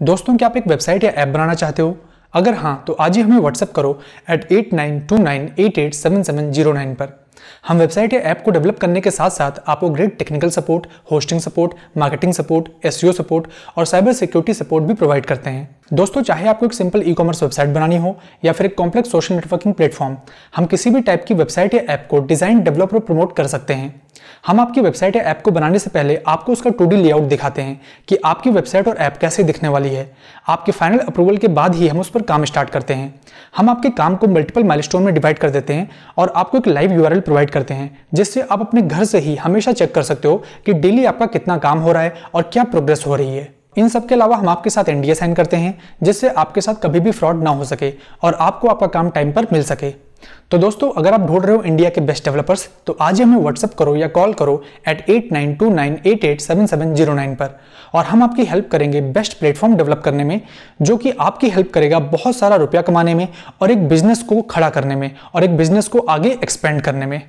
दोस्तों, क्या आप एक वेबसाइट या ऐप बनाना चाहते हो? अगर हाँ तो आज ही हमें व्हाट्सअप करो eight eight nine two nine eight eight seven seven zero nine पर। हम वेबसाइट या ऐप को डेवलप करने के साथ साथ आपको great technical support hosting support marketing support S support और साइबर सिक्योरिटी सपोर्ट भी प्रोवाइड करते हैं। दोस्तों, चाहे आपको एक सिंपल ई कॉमर्स वेबसाइट बनानी हो या फिर एक कॉम्प्लेक्स सोशल नेटवर्किंग प्लेटफॉर्म हम किसी भी टाइप की वेबसाइट या ऐप को डिज़ाइन डेवलप और प्रमोट कर सकते हैं। हम आपकी वेबसाइट या ऐप को बनाने से पहले आपको उसका टू लेआउट दिखाते हैं कि आपकी वेबसाइट और ऐप कैसे दिखने वाली है। आपके फाइनल अप्रूवल के बाद ही हम उस पर काम स्टार्ट करते हैं। हम आपके काम को मल्टीपल माइलस्टोन में डिवाइड कर देते हैं और आपको एक लाइव यूआरएल प्रोवाइड करते हैं, जिससे आप अपने घर से ही हमेशा चेक कर सकते हो कि डेली आपका कितना काम हो रहा है और क्या प्रोग्रेस हो रही है। इन सब के अलावा हम आपके साथ एनडीए साइन करते हैं, जिससे आपके साथ कभी भी फ्रॉड ना हो सके और आपको आपका काम टाइम पर मिल सके। तो दोस्तों, अगर आप ढूंढ रहे हो इंडिया के बेस्ट डेवलपर्स तो आज ही हमें व्हाट्सअप करो या कॉल करो eight eight nine two nine eight eight seven seven zero nine पर। और हम आपकी हेल्प करेंगे बेस्ट प्लेटफॉर्म डेवलप करने में, जो कि आपकी हेल्प करेगा बहुत सारा रुपया कमाने में और एक बिज़नेस को खड़ा करने में और एक बिज़नेस को आगे एक्सपेंड करने में।